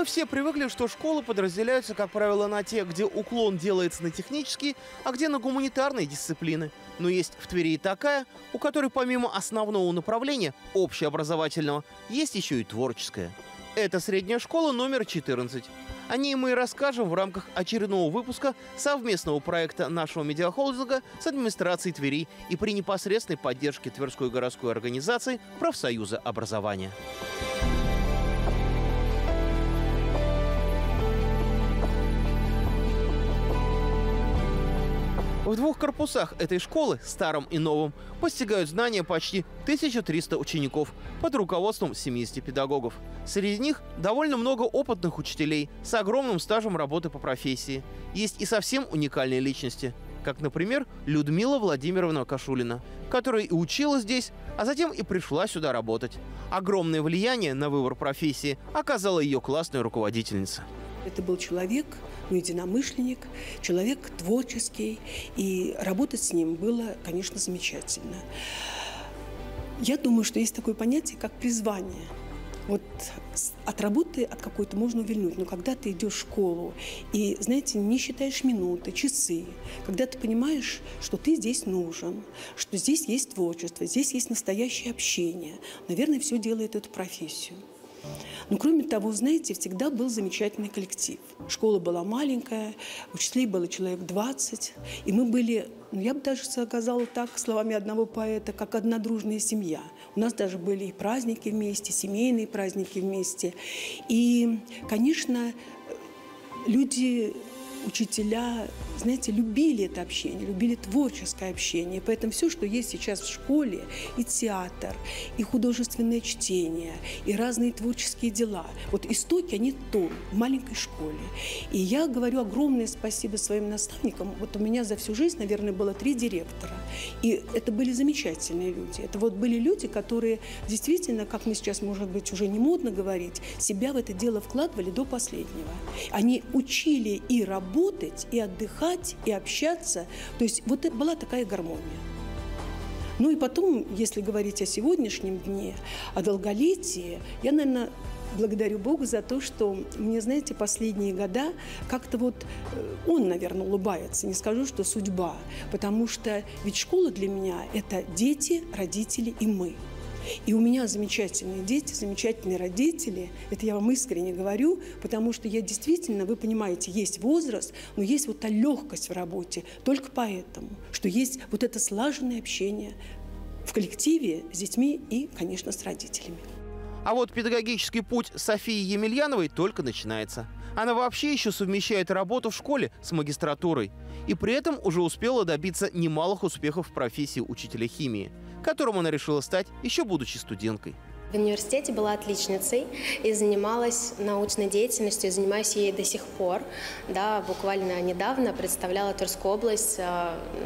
Мы все привыкли, что школы подразделяются, как правило, на те, где уклон делается на технические, а где на гуманитарные дисциплины. Но есть в Твери и такая, у которой помимо основного направления, общеобразовательного, есть еще и творческое. Это средняя школа номер 14. О ней мы и расскажем в рамках очередного выпуска совместного проекта нашего медиахолдинга с администрацией Твери и при непосредственной поддержке Тверской городской организации профсоюза образования. В двух корпусах этой школы, старом и новом, постигают знания почти 1300 учеников под руководством 70 педагогов. Среди них довольно много опытных учителей с огромным стажем работы по профессии. Есть и совсем уникальные личности, как, например, Людмила Владимировна Кашулина, которая и училась здесь, а затем и пришла сюда работать. Огромное влияние на выбор профессии оказала ее классная руководительница. Это был человек, ну, единомышленник, человек творческий, и работать с ним было, конечно, замечательно. Я думаю, что есть такое понятие, как призвание. Вот от работы от какой-то можно увильнуть, но когда ты идешь в школу и, знаете, не считаешь минуты, часы, когда ты понимаешь, что ты здесь нужен, что здесь есть творчество, здесь есть настоящее общение, наверное, все делает эту профессию. Но кроме того, знаете, всегда был замечательный коллектив. Школа была маленькая, учителей было человек 20, и мы были, ну, я бы даже сказала так, словами одного поэта, как одна дружная семья. У нас даже были и праздники вместе, семейные праздники вместе. И, конечно, люди учителя, знаете, любили это общение, любили творческое общение. Поэтому все, что есть сейчас в школе, и театр, и художественное чтение, и разные творческие дела, вот истоки, они там, в маленькой школе. И я говорю огромное спасибо своим наставникам. Вот у меня за всю жизнь, наверное, было три директора. И это были замечательные люди. Это вот были люди, которые действительно, как мы сейчас, может быть, уже не модно говорить, себя в это дело вкладывали до последнего. Они учили и работать, работать, и отдыхать, и общаться. То есть вот была такая гармония. Ну и потом, если говорить о сегодняшнем дне, о долголетии, я, наверное, благодарю Бога за то, что мне, знаете, последние года как-то вот э, он, наверное, улыбается, не скажу, что судьба, потому что ведь школа для меня – это дети, родители и мы – и у меня замечательные дети, замечательные родители. Это я вам искренне говорю, потому что я действительно, вы понимаете, есть возраст, но есть вот та легкость в работе. Только поэтому, что есть вот это слаженное общение в коллективе с детьми и, конечно, с родителями. А вот педагогический путь Софии Емельяновой только начинается. Она вообще еще совмещает работу в школе с магистратурой. И при этом уже успела добиться немалых успехов в профессии учителя химии, которым она решила стать еще будучи студенткой. В университете была отличницей и занималась научной деятельностью, занимаюсь ей до сих пор. Да, буквально недавно представляла Тверскую область э,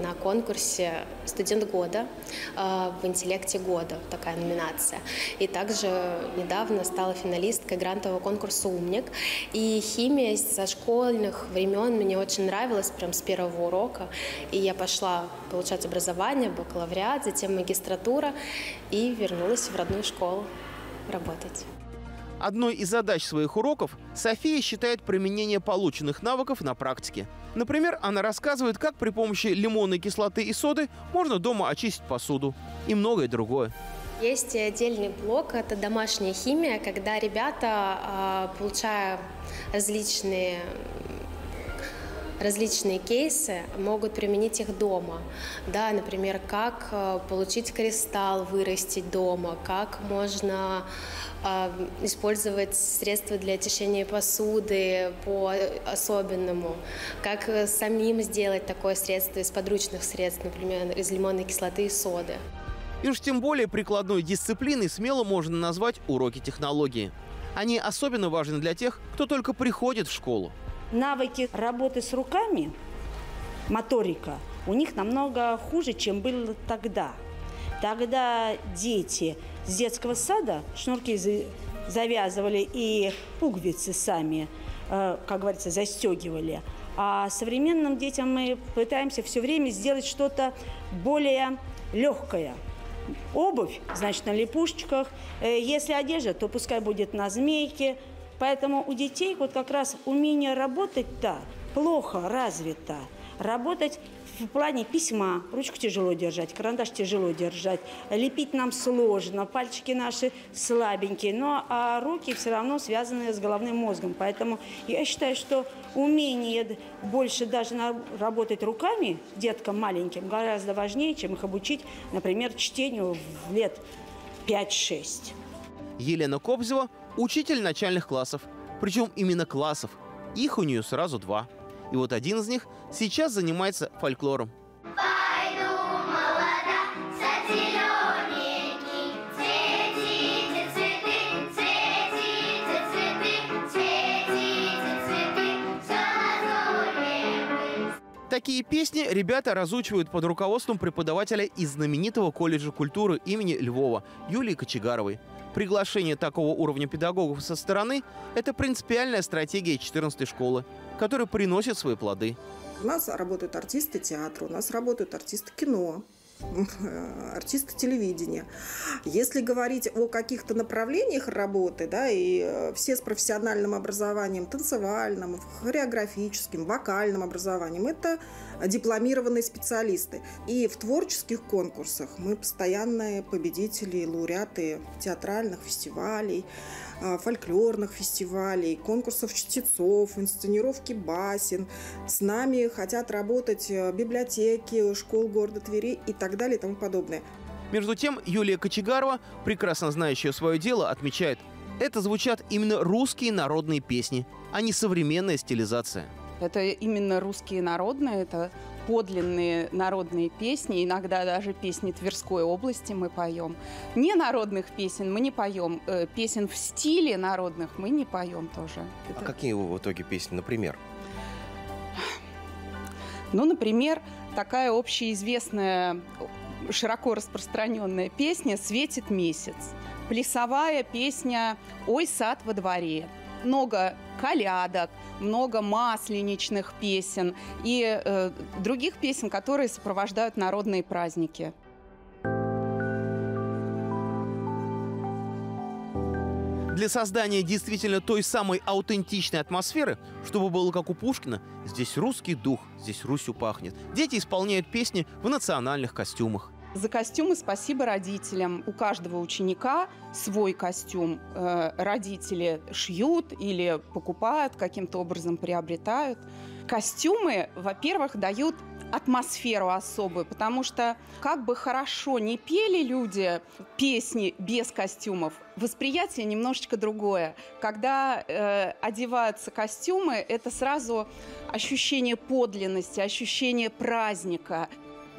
на конкурсе «Студент года» э, в интеллекте года, такая номинация. И также недавно стала финалисткой грантового конкурса «Умник». И химия со школьных времен мне очень нравилась, прям с первого урока. И я пошла получать образование, бакалавриат, затем магистратура и вернулась в родную школу работать. Одной из задач своих уроков София считает применение полученных навыков на практике. Например, она рассказывает, как при помощи лимонной кислоты и соды можно дома очистить посуду и многое другое. Есть отдельный блок, это домашняя химия, когда ребята, а, получая различные различные кейсы, могут применить их дома. Да, например, как э, получить кристалл, вырастить дома, как можно э, использовать средства для очищения посуды по-особенному, как э, самим сделать такое средство из подручных средств, например, из лимонной кислоты и соды. И уж тем более прикладной дисциплиной смело можно назвать уроки технологии. Они особенно важны для тех, кто только приходит в школу навыки работы с руками, моторика, у них намного хуже, чем было тогда. Тогда дети с детского сада шнурки завязывали и пуговицы сами, э, как говорится, застегивали. А современным детям мы пытаемся все время сделать что-то более легкое. Обувь, значит, на липучках. Э, если одежда, то пускай будет на змейке, Поэтому у детей вот как раз умение работать-то плохо развито. Работать в плане письма. Ручку тяжело держать, карандаш тяжело держать. Лепить нам сложно, пальчики наши слабенькие. Но а руки все равно связаны с головным мозгом. Поэтому я считаю, что умение больше даже работать руками деткам маленьким гораздо важнее, чем их обучить, например, чтению в лет 5-6. Елена Кобзева – учитель начальных классов. Причем именно классов. Их у нее сразу два – и вот один из них сейчас занимается фольклором. Такие песни ребята разучивают под руководством преподавателя из знаменитого колледжа культуры имени Львова Юлии Кочегаровой. Приглашение такого уровня педагогов со стороны – это принципиальная стратегия 14 школы, которая приносит свои плоды. У нас работают артисты театра, у нас работают артисты кино, артисты телевидения. Если говорить о каких-то направлениях работы, да, и э, все с профессиональным образованием, танцевальным, хореографическим, вокальным образованием, это дипломированные специалисты. И в творческих конкурсах мы постоянные победители, лауреаты театральных фестивалей, фольклорных фестивалей, конкурсов чтецов, инсценировки басен. С нами хотят работать э, библиотеки, школ города Твери и так далее и тому подобное. Между тем, Юлия Кочегарова, прекрасно знающая свое дело, отмечает, это звучат именно русские народные песни, а не современная стилизация. Это именно русские народные, это подлинные народные песни, иногда даже песни Тверской области мы поем. Не народных песен мы не поем, э, песен в стиле народных мы не поем тоже. А Это... какие в итоге песни, например? Ну, например, такая общеизвестная, широко распространенная песня «Светит месяц». Плясовая песня «Ой, сад во дворе» много колядок, много масленичных песен и э, других песен, которые сопровождают народные праздники. Для создания действительно той самой аутентичной атмосферы, чтобы было как у Пушкина, здесь русский дух, здесь Русью пахнет. Дети исполняют песни в национальных костюмах. За костюмы спасибо родителям. У каждого ученика свой костюм. Э, родители шьют или покупают, каким-то образом приобретают. Костюмы, во-первых, дают атмосферу особую, потому что как бы хорошо не пели люди песни без костюмов, восприятие немножечко другое. Когда э, одеваются костюмы, это сразу ощущение подлинности, ощущение праздника.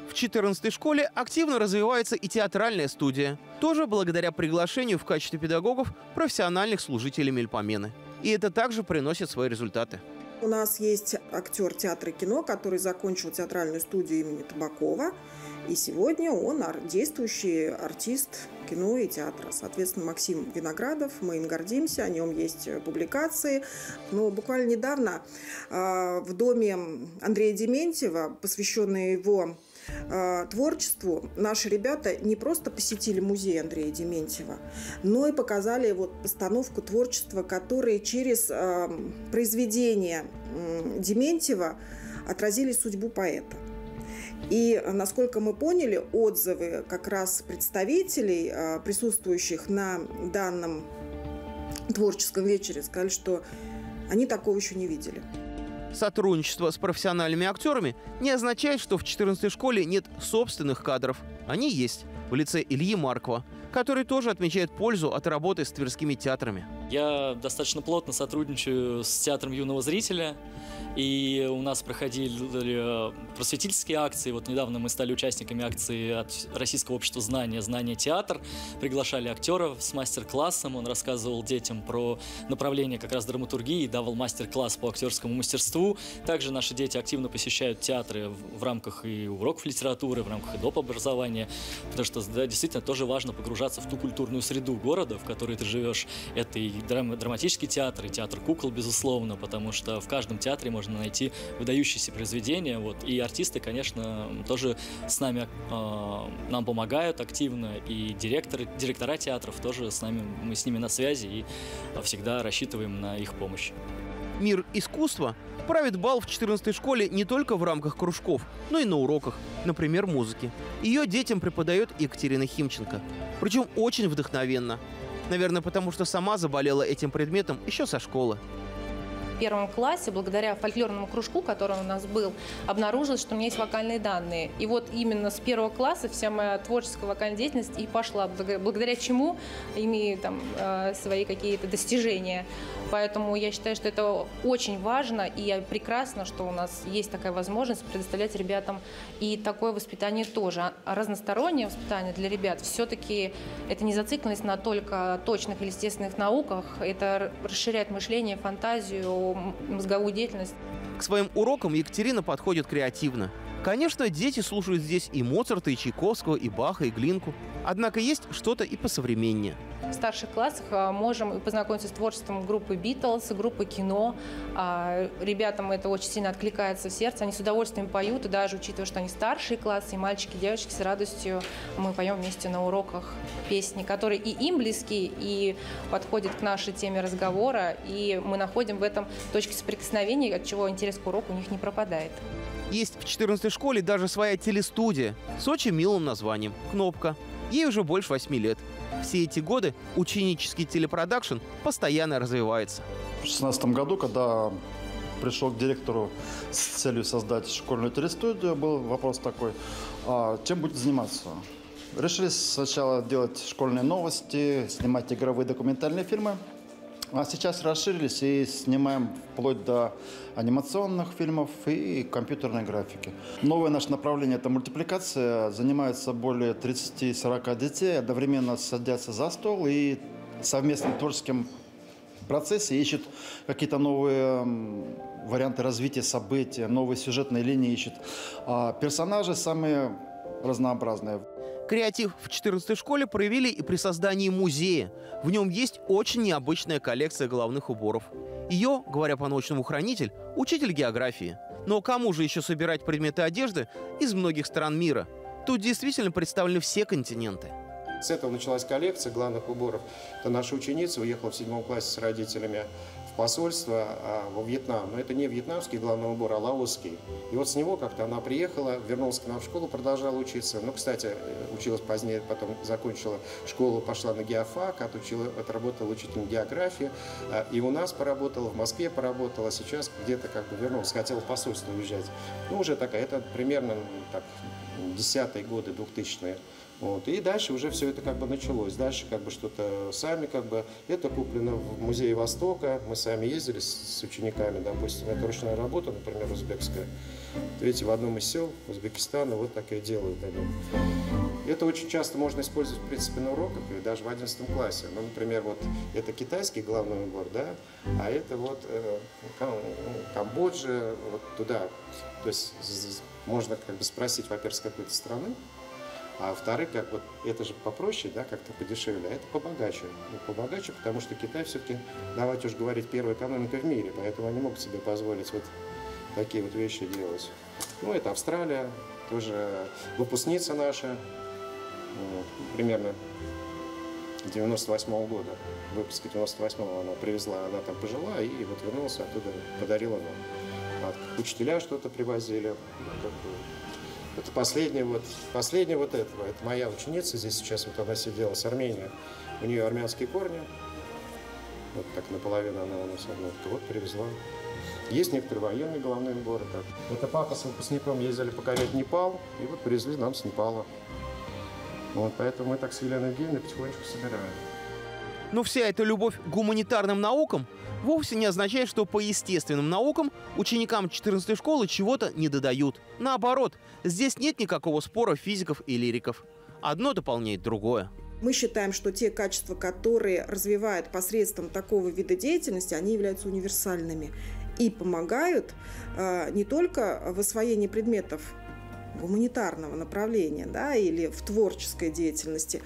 В 14 школе активно развивается и театральная студия, тоже благодаря приглашению в качестве педагогов профессиональных служителей Мельпомены. И это также приносит свои результаты. У нас есть актер театра и кино, который закончил театральную студию имени Табакова. И сегодня он действующий артист кино и театра. Соответственно, Максим Виноградов, мы им гордимся, о нем есть публикации. Но буквально недавно э, в доме Андрея Дементьева, посвященный его э, творчеству наши ребята не просто посетили музей Андрея Дементьева, но и показали вот постановку творчества, которые через э, произведение э, Дементьева отразили судьбу поэта. И, насколько мы поняли, отзывы как раз представителей, э, присутствующих на данном творческом вечере, сказали, что они такого еще не видели. Сотрудничество с профессиональными актерами не означает, что в 14 школе нет собственных кадров. Они есть в лице Ильи Маркова, который тоже отмечает пользу от работы с тверскими театрами. Я достаточно плотно сотрудничаю с театром юного зрителя. И у нас проходили э, просветительские акции. Вот недавно мы стали участниками акции от Российского общества знания «Знание театр». Приглашали актеров с мастер-классом. Он рассказывал детям про направление как раз драматургии, давал мастер-класс по актерскому мастерству. Также наши дети активно посещают театры в рамках и уроков литературы, в рамках и доп. образования. Потому что да, действительно тоже важно погружаться в ту культурную среду города, в которой ты живешь. Это драм- драматический театр, и театр кукол, безусловно, потому что в каждом театре можно найти выдающиеся произведения. Вот. И артисты, конечно, тоже с нами э, нам помогают активно, и директоры, директора театров тоже с нами, мы с ними на связи и всегда рассчитываем на их помощь. Мир искусства правит бал в 14 школе не только в рамках кружков, но и на уроках, например, музыки. Ее детям преподает Екатерина Химченко. Причем очень вдохновенно. Наверное, потому что сама заболела этим предметом еще со школы первом классе, благодаря фольклорному кружку, который у нас был, обнаружилось, что у меня есть вокальные данные. И вот именно с первого класса вся моя творческая вокальная деятельность и пошла, благодаря чему имею там э, свои какие-то достижения. Поэтому я считаю, что это очень важно, и прекрасно, что у нас есть такая возможность предоставлять ребятам и такое воспитание тоже. А разностороннее воспитание для ребят все-таки это не зацикленность на только точных или естественных науках, это расширяет мышление, фантазию, мозговую деятельность. К своим урокам Екатерина подходит креативно. Конечно, дети слушают здесь и Моцарта, и Чайковского, и Баха, и Глинку. Однако есть что-то и посовременнее. В старших классах а, можем познакомиться с творчеством группы Битлз, группы кино. А, ребятам это очень сильно откликается в сердце. Они с удовольствием поют, и даже учитывая, что они старшие классы, и мальчики, и девочки, с радостью мы поем вместе на уроках песни, которые и им близки, и подходят к нашей теме разговора. И мы находим в этом точки соприкосновения, от чего интерес к уроку у них не пропадает. Есть в 14 школе даже своя телестудия с очень милым названием «Кнопка». Ей уже больше 8 лет. Все эти годы ученический телепродакшн постоянно развивается. В 2016 году, когда пришел к директору с целью создать школьную телестудию, был вопрос такой, а чем будет заниматься? Решили сначала делать школьные новости, снимать игровые документальные фильмы – а сейчас расширились и снимаем вплоть до анимационных фильмов и компьютерной графики. Новое наше направление – это мультипликация. Занимаются более 30-40 детей, одновременно садятся за стол и совместным творческим процессе ищут какие-то новые варианты развития событий, новые сюжетные линии ищут. А персонажи самые разнообразные. Креатив в 14 школе проявили и при создании музея. В нем есть очень необычная коллекция головных уборов. Ее, говоря по-научному хранитель, учитель географии. Но кому же еще собирать предметы одежды из многих стран мира? Тут действительно представлены все континенты. С этого началась коллекция главных уборов. Это наша ученица уехала в седьмом классе с родителями посольство а, во Вьетнам. Но это не вьетнамский главный убор, а лаосский. И вот с него как-то она приехала, вернулась к нам в школу, продолжала учиться. Ну, кстати, э, училась позднее, потом закончила школу, пошла на геофак, отучила, отработала учителем географии. А, и у нас поработала, в Москве поработала, сейчас где-то как бы вернулась, хотела в посольство уезжать. Ну, уже такая, это примерно так, десятые годы, двухтысячные. Вот. И дальше уже все это как бы началось. Дальше как бы что-то сами как бы... Это куплено в Музее Востока. Мы сами ездили с, с учениками, допустим. Это ручная работа, например, узбекская. Видите, в одном из сел Узбекистана вот так и делают они. Это очень часто можно использовать, в принципе, на уроках и даже в 11 классе. Ну, например, вот это китайский главный убор, да, а это вот э, Камбоджа, вот туда. То есть можно как бы спросить, во-первых, с какой-то страны, а во-вторых, как вот это же попроще, да, как-то подешевле, а это побогаче. Ну, побогаче, потому что Китай все-таки, давайте уж говорить, первая экономика в мире, поэтому они могут себе позволить вот такие вот вещи делать. Ну, это Австралия, тоже выпускница наша, вот, примерно 98 -го года, выпуска 98-го она привезла, она там пожила и вот вернулась оттуда, подарила нам. От учителя что-то привозили, как бы, это последняя вот, последняя вот этого. Это моя ученица здесь сейчас, вот она сидела с Арменией. У нее армянские корни. Вот так наполовину она у нас одна. Вот привезла. Есть некоторые военные головные уборы. Так. Это папа с выпускником ездили покорять Непал, и вот привезли нам с Непала. Вот, поэтому мы так с Еленой Евгеньевной потихонечку собираем. Но вся эта любовь к гуманитарным наукам вовсе не означает, что по естественным наукам ученикам 14 школы чего-то не додают. Наоборот, здесь нет никакого спора физиков и лириков. Одно дополняет другое. Мы считаем, что те качества, которые развивают посредством такого вида деятельности, они являются универсальными и помогают э, не только в освоении предметов гуманитарного направления да, или в творческой деятельности,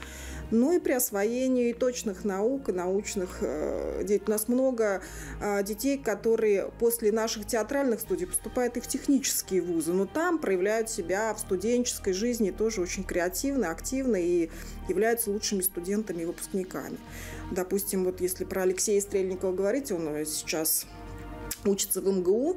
но и при освоении точных наук и научных э, деятелей. У нас много э, детей, которые после наших театральных студий поступают и в технические вузы, но там проявляют себя в студенческой жизни тоже очень креативно, активно и являются лучшими студентами и выпускниками. Допустим, вот если про Алексея Стрельникова говорить, он сейчас учится в МГУ,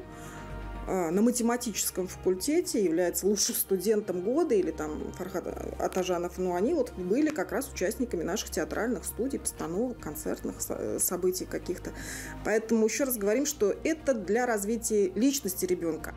на математическом факультете, является лучшим студентом года, или там Фархад Атажанов, но они вот были как раз участниками наших театральных студий, постановок, концертных событий каких-то. Поэтому еще раз говорим, что это для развития личности ребенка.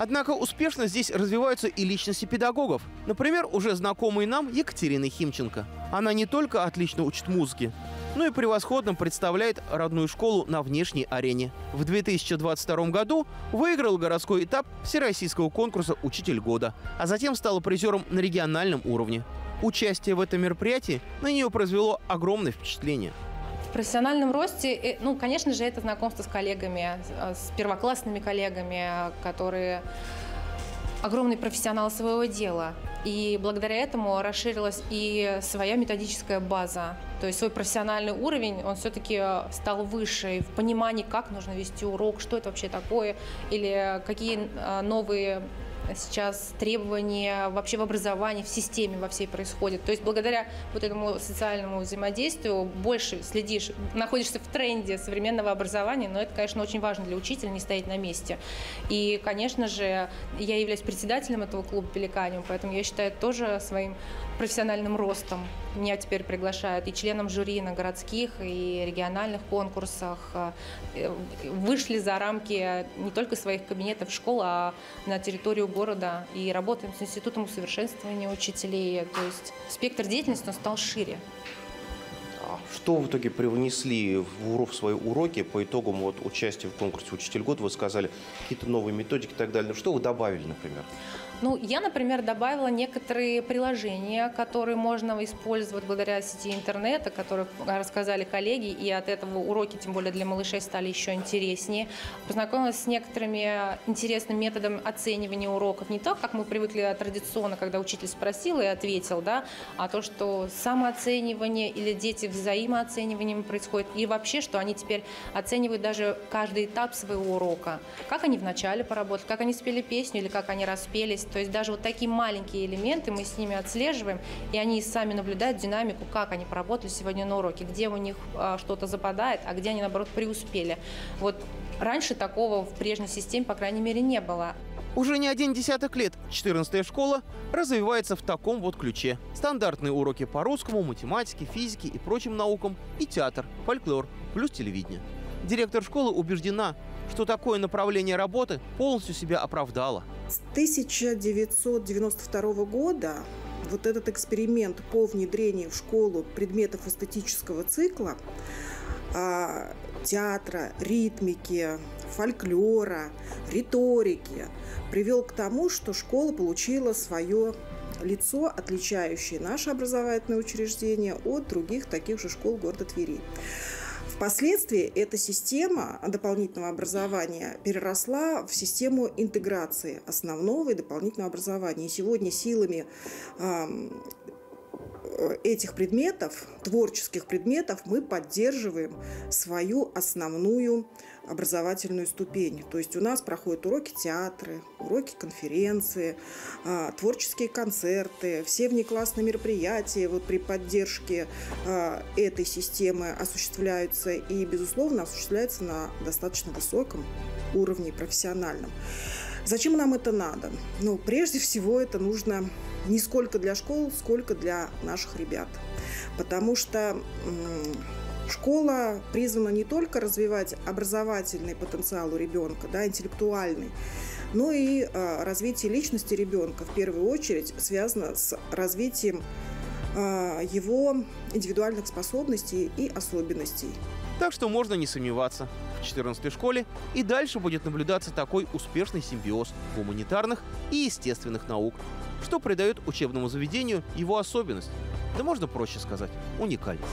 Однако успешно здесь развиваются и личности педагогов. Например, уже знакомый нам Екатерина Химченко. Она не только отлично учит музыке, но и превосходно представляет родную школу на внешней арене. В 2022 году выиграл городской этап всероссийского конкурса «Учитель года», а затем стала призером на региональном уровне. Участие в этом мероприятии на нее произвело огромное впечатление – в профессиональном росте, э, ну, конечно же, это знакомство с коллегами, с первоклассными коллегами, которые огромный профессионал своего дела. И благодаря этому расширилась и своя методическая база. То есть свой профессиональный уровень, он все-таки стал выше в понимании, как нужно вести урок, что это вообще такое, или какие а, новые сейчас требования вообще в образовании, в системе во всей происходят. То есть благодаря вот этому социальному взаимодействию больше следишь, находишься в тренде современного образования, но это, конечно, очень важно для учителя не стоять на месте. И, конечно же, я являюсь председателем этого клуба «Пеликаниум», поэтому я считаю тоже своим профессиональным ростом. Меня теперь приглашают и членом жюри на городских и региональных конкурсах. Э, вышли за рамки не только своих кабинетов школ, а на территорию города и работаем с Институтом усовершенствования учителей. То есть спектр деятельности стал шире. А что в итоге привнесли в свои уроки по итогам вот, участия в конкурсе «Учитель год»? Вы сказали какие-то новые методики и так далее. Что вы добавили, например? Ну, я, например, добавила некоторые приложения, которые можно использовать благодаря сети интернета, которые рассказали коллеги, и от этого уроки, тем более для малышей, стали еще интереснее. Познакомилась с некоторыми интересным методом оценивания уроков. Не то, как мы привыкли традиционно, когда учитель спросил и ответил, да, а то, что самооценивание или дети взаимооцениванием происходит, и вообще, что они теперь оценивают даже каждый этап своего урока. Как они вначале поработали, как они спели песню или как они распелись, то есть даже вот такие маленькие элементы мы с ними отслеживаем, и они сами наблюдают динамику, как они поработали сегодня на уроке, где у них а, что-то западает, а где они, наоборот, преуспели. Вот раньше такого в прежней системе, по крайней мере, не было. Уже не один десяток лет 14-я школа развивается в таком вот ключе. Стандартные уроки по русскому, математике, физике и прочим наукам, и театр, фольклор, плюс телевидение. Директор школы убеждена, что такое направление работы полностью себя оправдало. С 1992 года вот этот эксперимент по внедрению в школу предметов эстетического цикла а, театра, ритмики, фольклора, риторики привел к тому, что школа получила свое лицо, отличающее наше образовательное учреждение от других таких же школ города Твери. Впоследствии эта система дополнительного образования переросла в систему интеграции основного и дополнительного образования. И сегодня силами этих предметов, творческих предметов, мы поддерживаем свою основную образовательную ступень. То есть у нас проходят уроки театра, уроки конференции, а, творческие концерты, все внеклассные мероприятия вот при поддержке а, этой системы осуществляются и, безусловно, осуществляются на достаточно высоком уровне профессиональном. Зачем нам это надо? Ну, прежде всего, это нужно не сколько для школ, сколько для наших ребят. Потому что школа призвана не только развивать образовательный потенциал у ребенка, да, интеллектуальный, но и э, развитие личности ребенка в первую очередь связано с развитием э, его индивидуальных способностей и особенностей. Так что можно не сомневаться, в 14 школе и дальше будет наблюдаться такой успешный симбиоз гуманитарных и естественных наук, что придает учебному заведению его особенность, да можно проще сказать, уникальность.